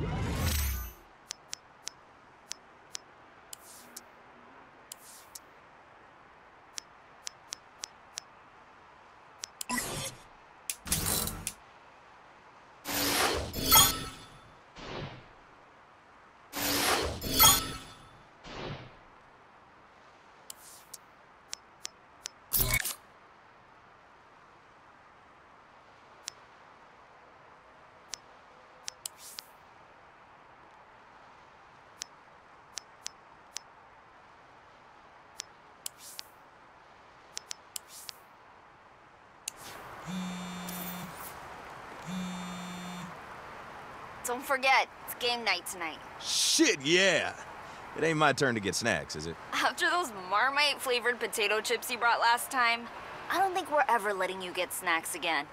Yeah. Don't forget, it's game night tonight. Shit, yeah. It ain't my turn to get snacks, is it? After those Marmite flavored potato chips you brought last time, I don't think we're ever letting you get snacks again.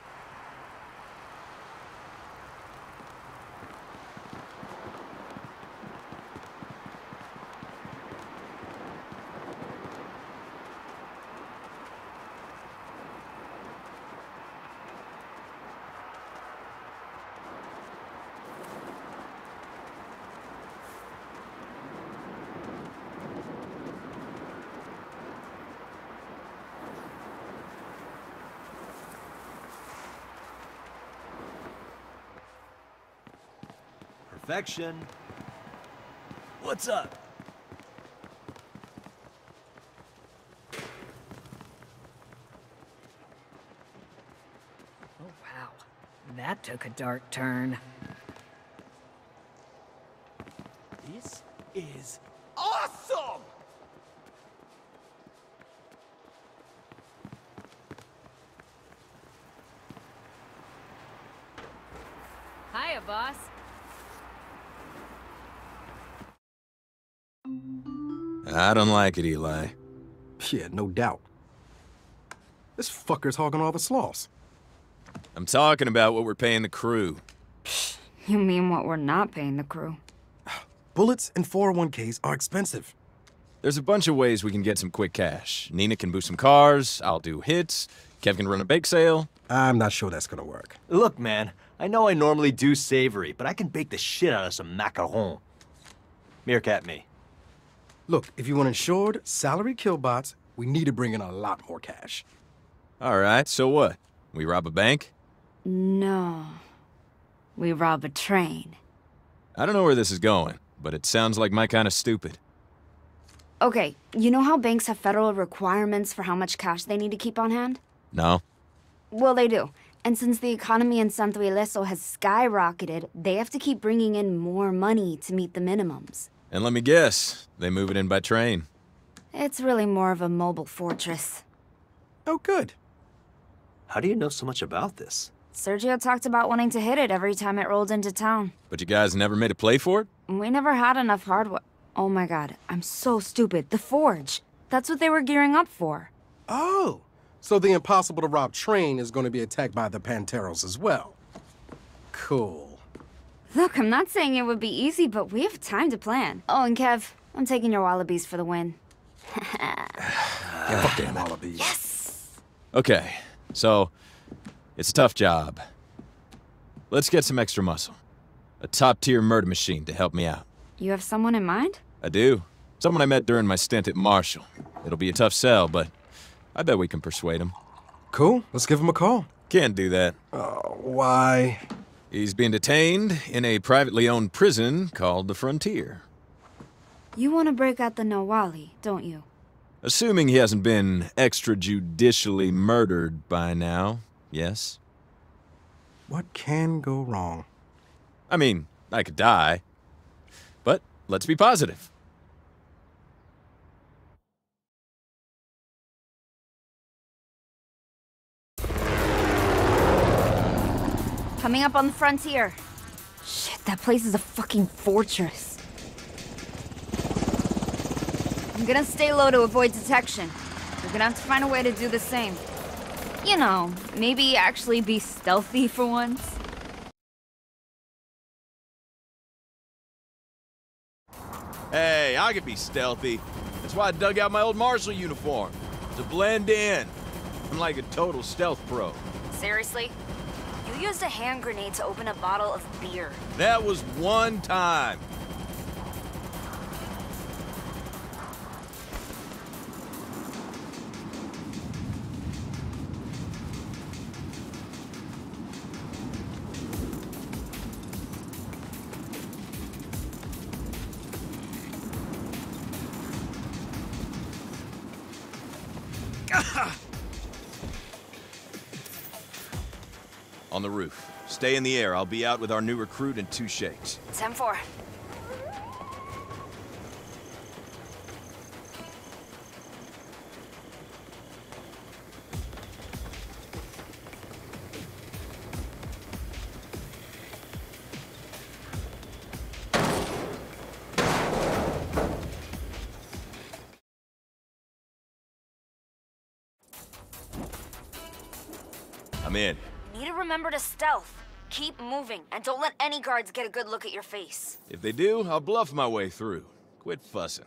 Perfection. What's up? Oh, wow. That took a dark turn. This is awesome! Hiya, boss. I don't like it, Eli. Yeah, no doubt. This fucker's hogging all the sloss. I'm talking about what we're paying the crew. You mean what we're not paying the crew? Bullets and 401ks are expensive. There's a bunch of ways we can get some quick cash. Neenah can boost some cars, I'll do hits, Kev can run a bake sale. I'm not sure that's gonna work. Look, man, I know I normally do savory, but I can bake the shit out of some macaron. Meerkat me. Look, if you want insured, salary killbots, we need to bring in a lot more cash. All right, so what? We rob a bank? No. We rob a train. I don't know where this is going, but it sounds like my kind of stupid. Okay, you know how banks have federal requirements for how much cash they need to keep on hand? No? Well, they do. And since the economy in Santo Ileso has skyrocketed, they have to keep bringing in more money to meet the minimums. And let me guess, they move it in by train. It's really more of a mobile fortress. Oh, good. How do you know so much about this? Sergio talked about wanting to hit it every time it rolled into town. But you guys never made a play for it? We never had enough hardware. Oh my god, I'm so stupid. The Forge. That's what they were gearing up for. Oh, so the impossible to rob train is going to be attacked by the Panteros as well. Cool. Look, I'm not saying it would be easy, but we have time to plan. Oh, and Kev, I'm taking your wallabies for the win. Yeah, fuck them wallabies. Yes! Okay, so it's a tough job. Let's get some extra muscle. A top tier murder machine to help me out. You have someone in mind? I do. Someone I met during my stint at Marshall. It'll be a tough sell, but I bet we can persuade him. Cool, let's give him a call. Can't do that. Oh, why? He's being detained in a privately owned prison called the Frontier. You want to break out the Nahualli, don't you? Assuming he hasn't been extrajudicially murdered by now, yes? What can go wrong? I mean, I could die. But let's be positive. Coming up on the frontier. Shit, that place is a fucking fortress. I'm gonna stay low to avoid detection. We're gonna have to find a way to do the same. You know, maybe actually be stealthy for once. Hey, I can be stealthy. That's why I dug out my old Marshall uniform. To blend in. I'm like a total stealth pro. Seriously? You used a hand grenade to open a bottle of beer. That was one time. The roof. Stay in the air. I'll be out with our new recruit in two shakes. 10-4. I'm in. Need to remember to stealth. Keep moving, and don't let any guards get a good look at your face. If they do, I'll bluff my way through. Quit fussing.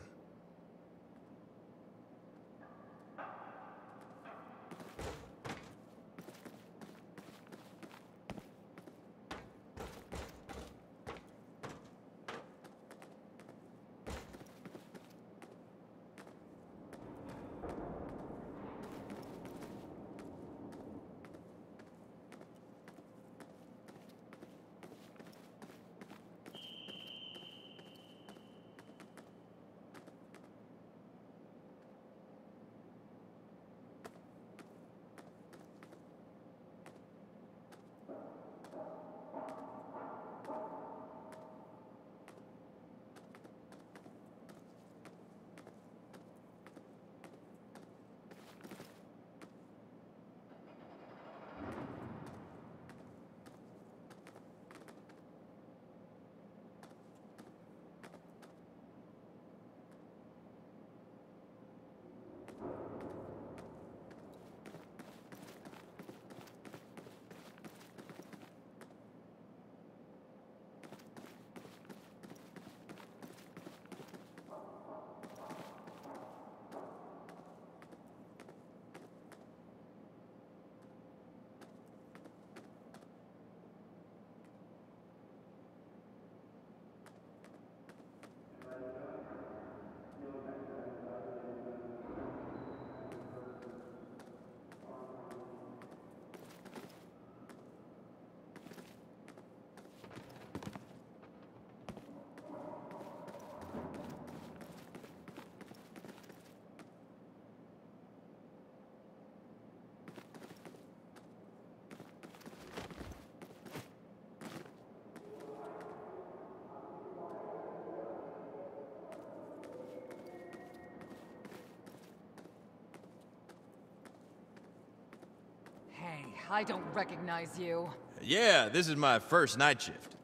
I don't recognize you. Yeah, this is my first night shift.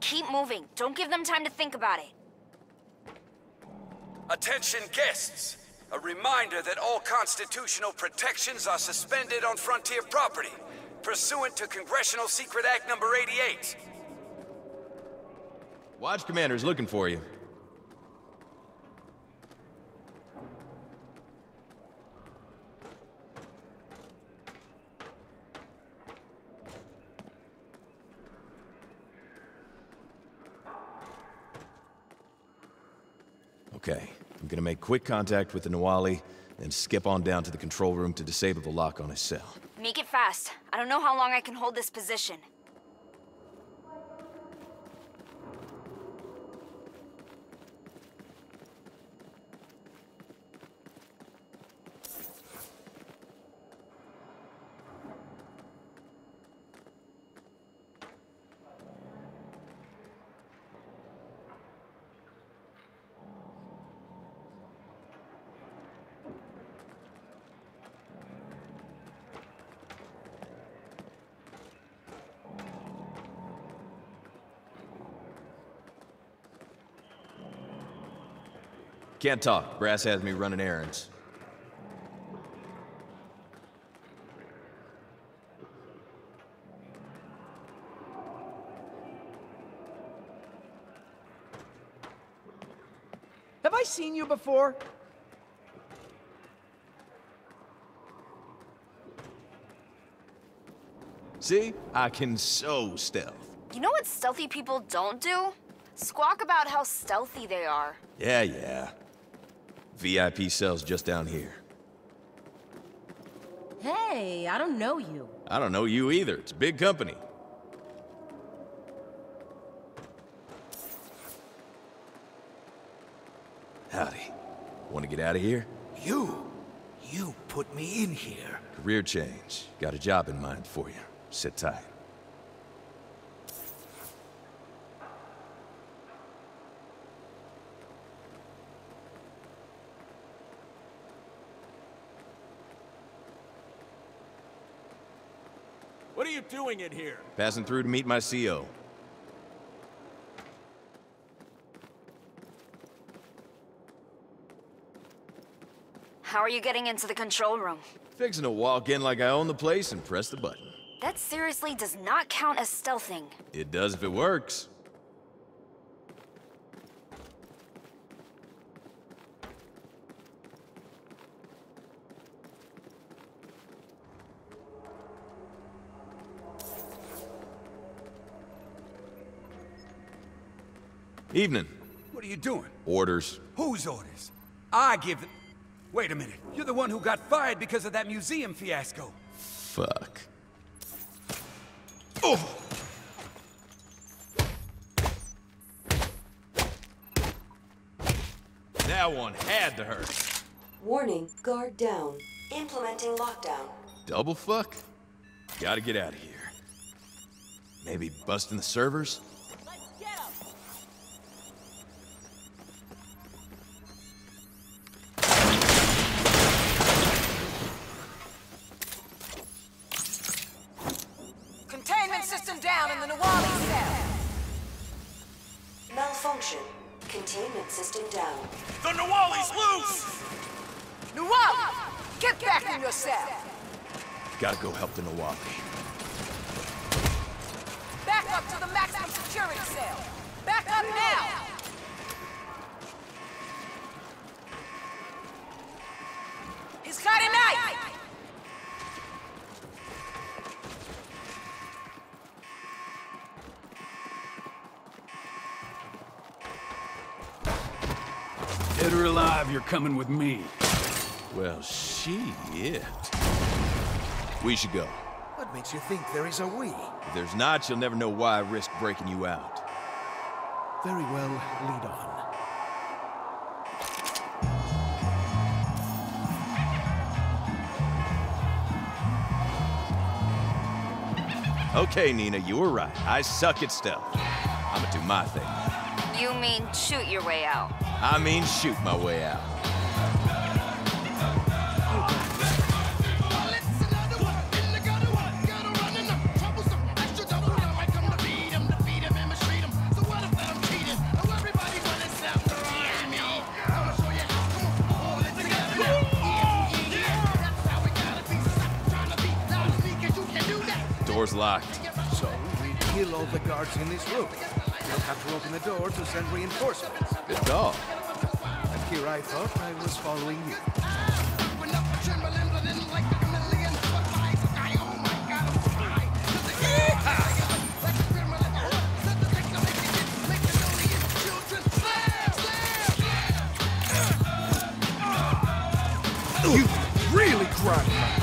Keep moving. Don't give them time to think about it. Attention guests! A reminder that all constitutional protections are suspended on Frontier property, pursuant to Congressional Secret Act number 88. Watch Commander's looking for you. Okay, I'm gonna make quick contact with the Nahualli, then skip on down to the control room to disable the lock on his cell. Make it fast. I don't know how long I can hold this position. Can't talk. Brass has me running errands. Have I seen you before? See? I can so stealth. You know what stealthy people don't do? Squawk about how stealthy they are. Yeah, yeah. VIP cells just down here. Hey, I don't know you. I don't know you either. It's a big company. Howdy. Want to get out of here? You? You put me in here. Career change. Got a job in mind for you. Sit tight. Doing in here? Passing through to meet my CO. How are you getting into the control room? Fixing to walk in like I own the place and press the button. That seriously does not count as stealthing. It does if it works. Evening. What are you doing? Orders. Whose orders? I give them... Wait a minute. You're the one who got fired because of that museum fiasco. Fuck. Oh! That one had to hurt. Warning, guard down. Implementing lockdown. Double fuck? Gotta get out of here. Maybe busting the servers? Dead or alive, you're coming with me. Well, she, shit. We should go. What makes you think there is a we? If there's not, you'll never know why I risked breaking you out. Very well, lead on. Okay, Neenah, you were right. I suck at stealth. I'ma do my thing. You mean shoot your way out? I mean shoot my way out. Door's locked. So, we kill all the guards in this room. We'll have to open the door to send reinforcements. Good call. And here I thought I was following you. You really grind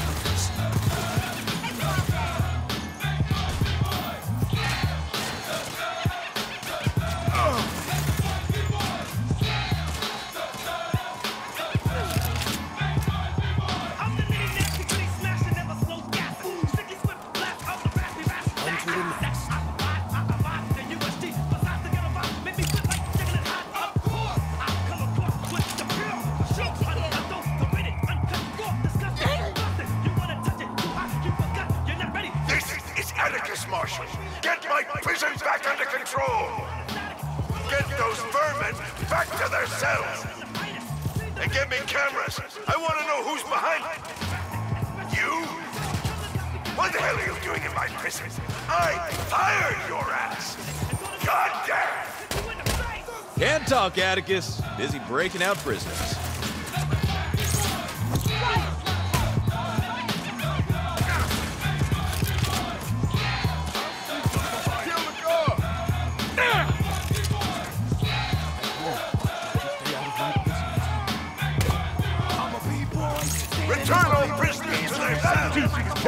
in my prison. I fired your ass. Goddamn! Can't talk, Atticus. Busy breaking out prisoners.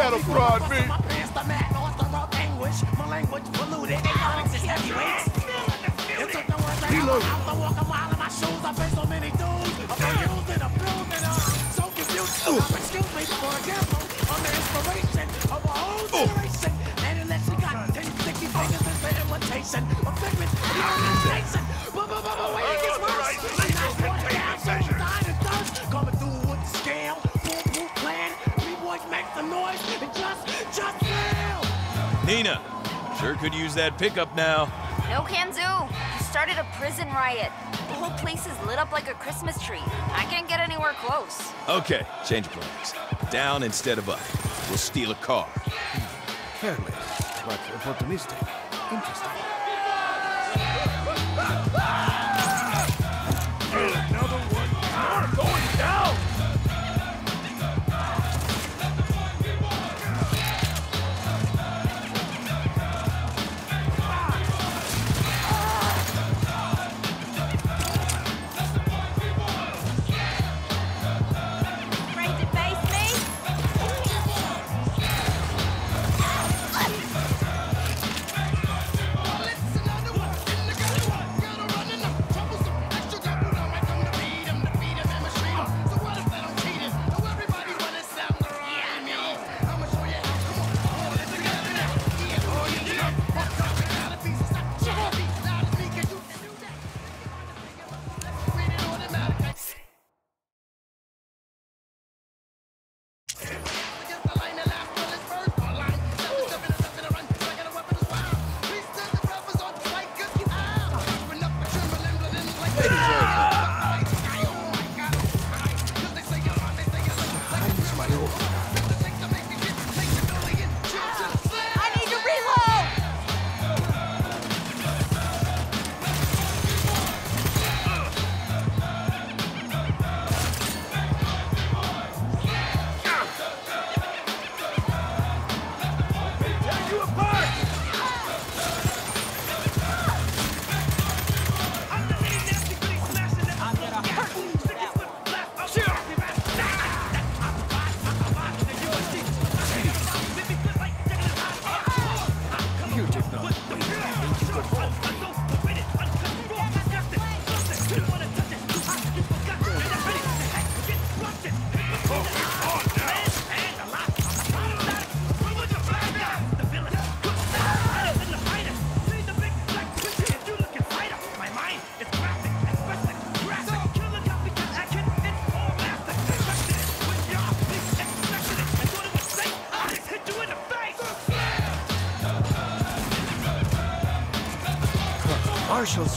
cattle prod me all prisoners to their cells! You can't fraud me! Reload! Uh, Excuse me, for example, I'm the inspiration of a whole generation. And unless you got ten sticky fingers, it's the imitation of figment of the organization. But, but, but, but, wait, it gets worse. And that's what down, so died and thirst. Coming through with the scale, foolproof plan. B-boys make some noise and just, just fail. Neenah, sure could use that pickup now. No can do. You started a prison riot. The whole place is lit up like a Christmas tree. I can't get anywhere close. Okay, change of plans. Down instead of up. We'll steal a car. Hmm. Careless, but opportunistic. Interesting.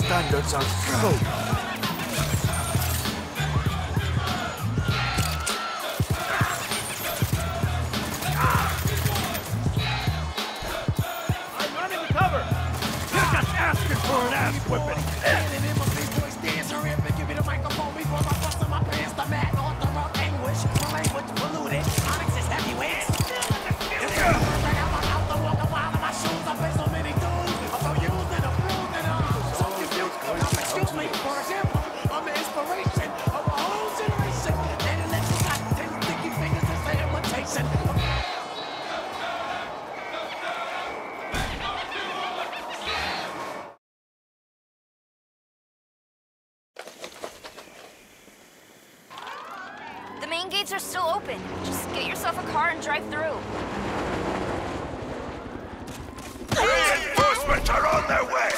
Martial standards are so The main gates are still open. Just get yourself a car and drive through. Reinforcements are on their way!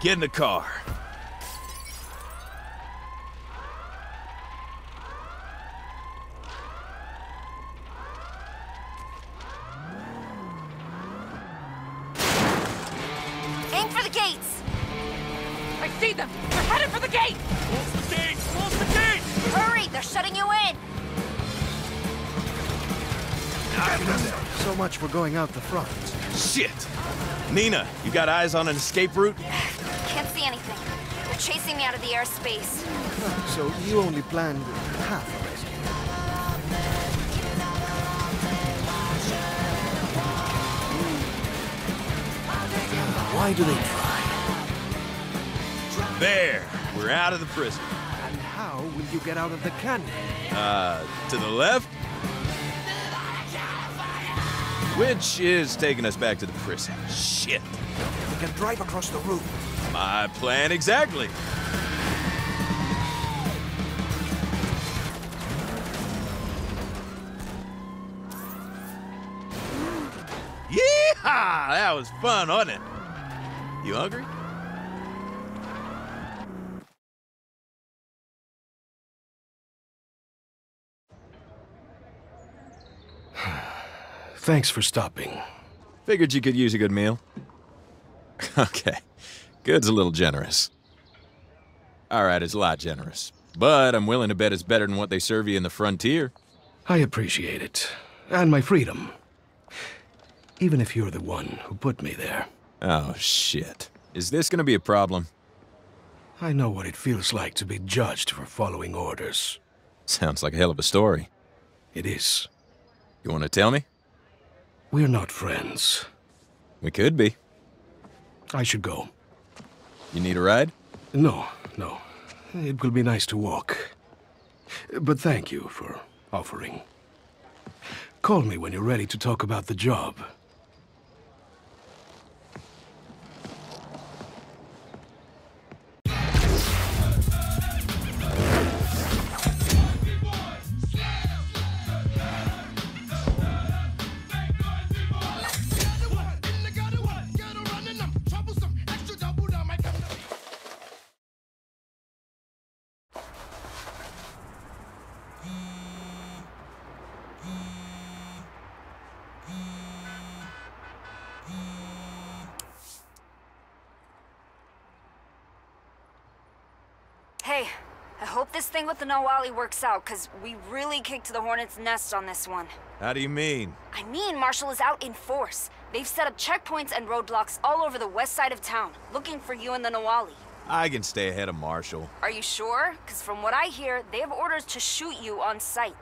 Get in the car. So much for going out the front. Shit! Neenah, you got eyes on an escape route? Can't see anything. They're chasing me out of the airspace. So you only planned half of it. Why do they try? There! We're out of the prison. And how will you get out of the canyon? Uh, to the left? Which is taking us back to the prison. Shit. We can drive across the roof. My plan exactly. Yeehaw! That was fun, wasn't it? You hungry? Thanks for stopping. Figured you could use a good meal. okay. Good's a little generous. Alright, it's a lot generous. But I'm willing to bet it's better than what they serve you in the frontier. I appreciate it. And my freedom. Even if you're the one who put me there. Oh, shit. Is this gonna be a problem? I know what it feels like to be judged for following orders. Sounds like a hell of a story. It is. You wanna tell me? We're not friends. We could be. I should go. You need a ride? No, no. It will be nice to walk. But thank you for offering. Call me when you're ready to talk about the job. Hope this thing with the Nahualli works out, because we really kicked the Hornet's nest on this one. How do you mean? I mean, Marshall is out in force. They've set up checkpoints and roadblocks all over the west side of town, looking for you and the Nahualli. I can stay ahead of Marshall. Are you sure? Because from what I hear, they have orders to shoot you on sight.